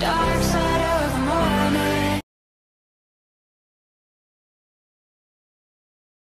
Dark.